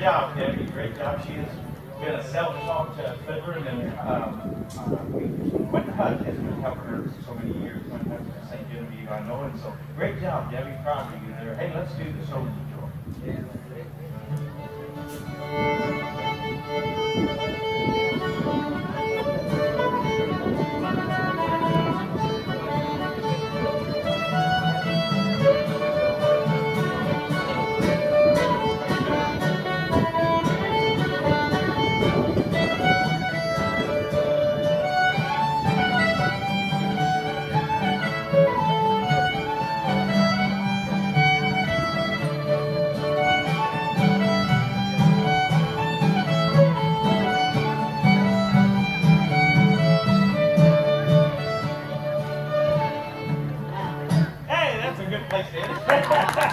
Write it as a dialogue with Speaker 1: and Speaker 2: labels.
Speaker 1: job, Debbie. Great job. She has been a self-taught uh, fiddler, and then um, uh, to Hutch has been helping her for so many years. St. Genevieve, I know, and so great job, Debbie. Proud of you there. Hey, let's do joy.
Speaker 2: Yeah. good place to end